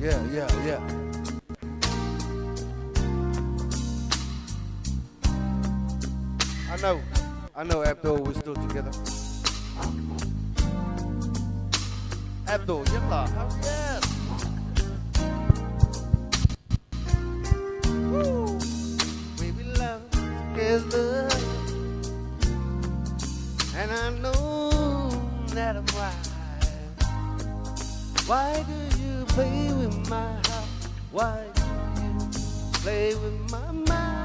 yeah, yeah, yeah. I know, I know Abdul, we're still together. Abdul, là how's yes? Woo! We belong together, and I know that I'm right. Why do you play with my heart? Why do you play with my mind?